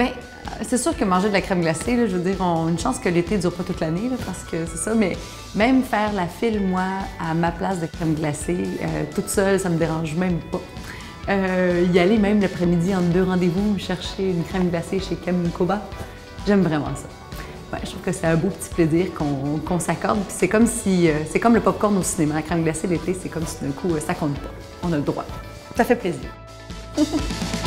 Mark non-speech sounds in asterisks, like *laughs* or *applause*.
Bien, c'est sûr que manger de la crème glacée, je veux dire, on a une chance que l'été ne dure pas toute l'année, parce que c'est ça, mais même faire la file, moi, à ma place de crème glacée, euh, toute seule, ça me dérange même pas. Euh, y aller même l'après-midi entre deux rendez-vous, chercher une crème glacée chez Kem Koba, j'aime vraiment ça. Ouais, je trouve que c'est un beau petit plaisir qu'on s'accorde. C'est comme si, euh, c'est comme le popcorn au cinéma. La crème glacée l'été, c'est comme si d'un coup, euh, ça compte pas. On a le droit. Ça fait plaisir. *laughs*